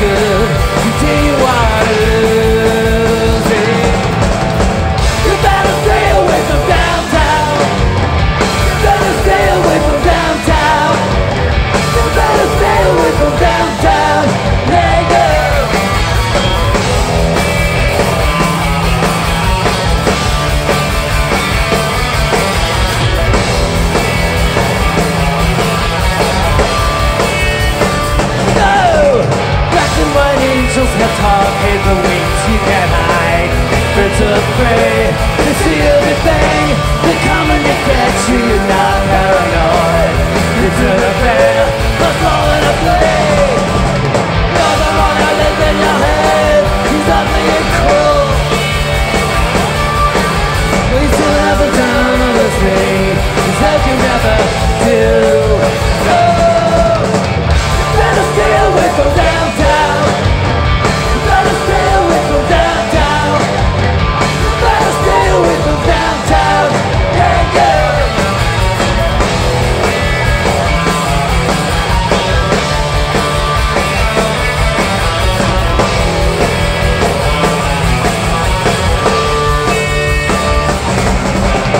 good. the wings you can hide Birds of prey